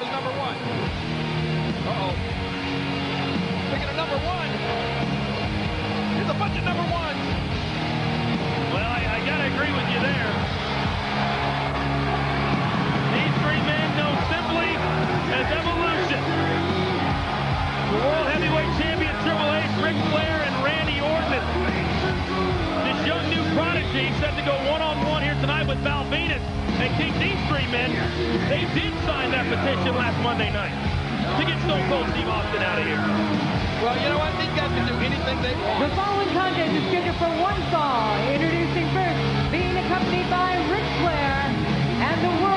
as number one. Uh-oh. Speaking of number one, here's a bunch of number ones. Well, I, I got to agree with you there. These three men know simply as evolution. The World Heavyweight Champion Triple H, Ric Flair, and Randy Orton. This young new prodigy set to go one-on-one here tonight with Val Venis. And King, these three men, they did sign that petition last Monday night to get Stone Cold Steve Austin out of here. Well, you know what? These guys can do anything they want. The following contest is scheduled for one fall. Introducing first, being accompanied by Ric Flair and the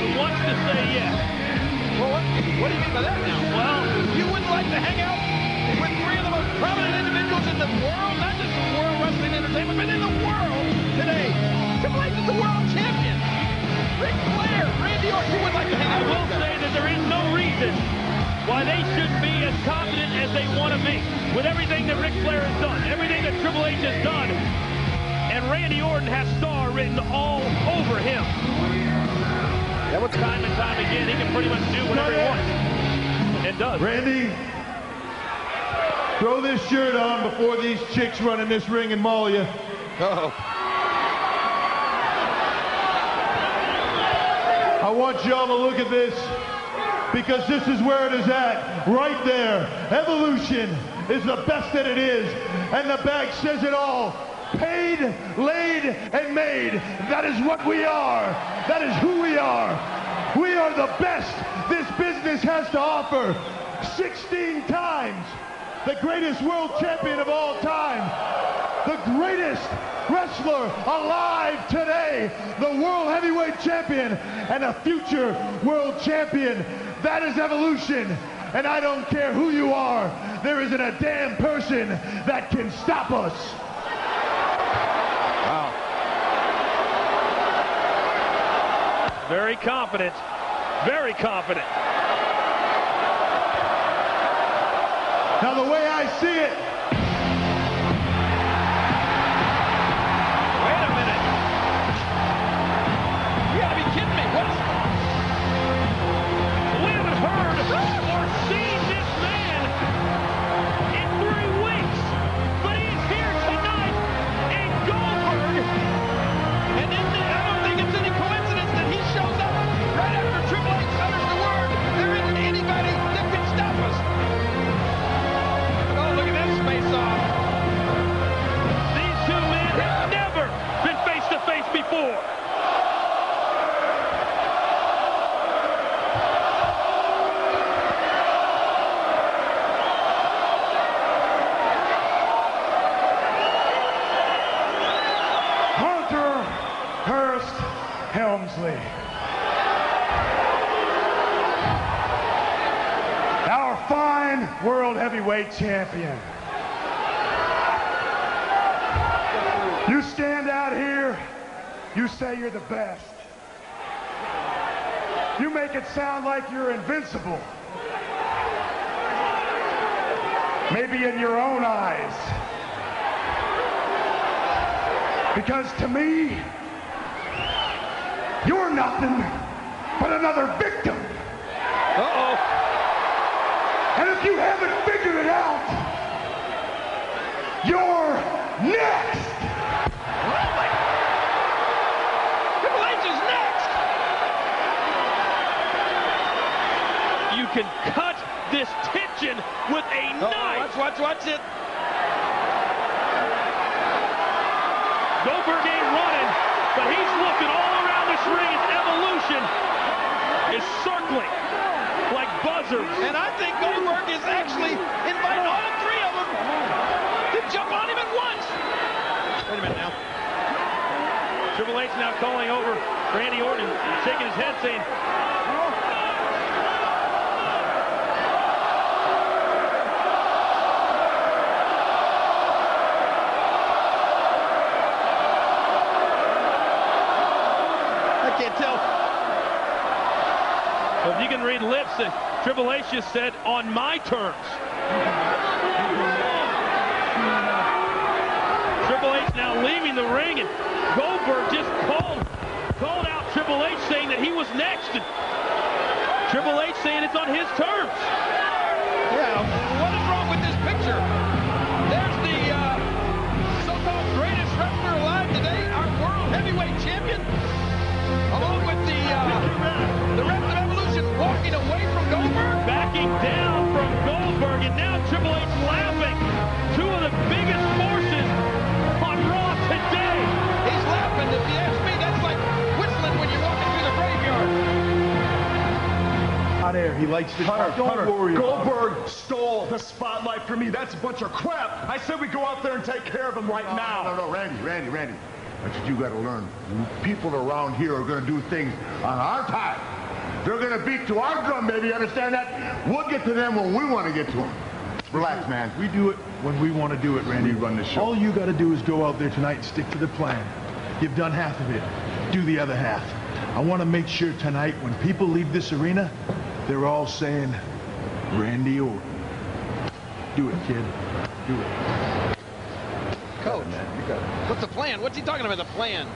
Yeah. wants to say yes. Well, what, what do you mean by that now? Well, You wouldn't like to hang out with three of the most prominent individuals in the world, not just in world wrestling entertainment, but in the world today. Triple H is the world champion. Ric Flair, Randy Orton, you would like to hang out I will say that there is no reason why they should be as confident as they want to be with everything that Ric Flair has done, everything that Triple H has done, and Randy Orton has star written all over him. That was time and time again. He can pretty much do whatever he wants, and does. Randy, throw this shirt on before these chicks run in this ring and maul you. Uh-oh. I want y'all to look at this because this is where it is at. Right there. Evolution is the best that it is. And the bag says it all. Paid, laid, and made. That is what we are. That is who we are. We are the best this business has to offer. 16 times the greatest world champion of all time. The greatest wrestler alive today. The world heavyweight champion and a future world champion. That is evolution. And I don't care who you are. There isn't a damn person that can stop us. Very confident. Very confident. Now the way I see it, Helmsley. Our fine world heavyweight champion. You stand out here, you say you're the best. You make it sound like you're invincible. Maybe in your own eyes. Because to me, you're nothing but another victim. Uh-oh. And if you haven't figured it out, you're next. Really? Triple H is next. You can cut this tension with a Uh-oh, knife. watch, watch, watch it. Goldberg ain't running, but he's looking all around this ring as Evolution is circling like buzzards. And I think Goldberg is actually inviting all three of them to jump on him at once. Wait a minute now. Triple H now calling over Randy Orton, shaking his head, saying, lips. Uh, Triple H just said, on my terms. Triple H now leaving the ring, and Goldberg just called, called out Triple H saying that he was next. And Triple H saying it's on his terms. He likes to Hunter, Don't Hunter, worry. Goldberg stole the spotlight from me. That's a bunch of crap. I said we go out there and take care of him right No, now. No, no, Randy, Randy, Randy. That's what you got to learn. People around here are going to do things on our time. They're going to beat to our drum, baby. You understand that? We'll get to them when we want to get to them. Relax, man. We do it when we want to do it, Randy. We run the show. All you got to do is go out there tonight and stick to the plan. You've done half of it. Do the other half. I want to make sure tonight when people leave this arena, they're all saying, Randy Orton. Do it, kid. Do it. Coach, what's the plan? What's he talking about? The plan?